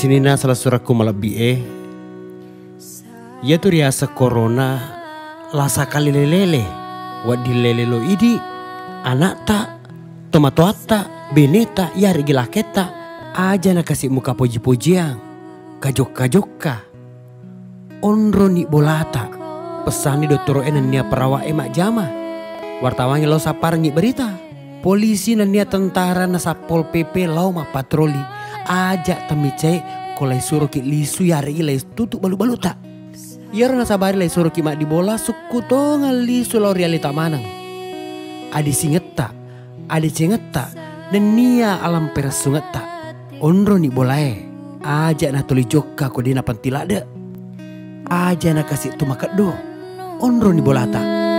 sinina salah suraku eh. Ya tu riasa corona lasa kali lelele. Wadi lele lo idi anak tak tomato ata beneta ya regila keta aja na kasih muka puji-pujian kajok-kajokka onro ni bolata pesani doktoro enan nia perawa emak jama wartawan lo sapar ni berita polisi na nia tentara na sapol pp lau ma patroli aja tamice kolai suruh ki lisu ya regila tutup balu-balu tak Yar na sabari lai suruh ki mak di bola suku tonga lisu lau realita manang adi singetta, adi cengetta, dan nia alam perasungetta. Onro ni bolae, aja na tuli joka ko dina pantilada. Aja na kasih tu makat do. Onro ni bolata.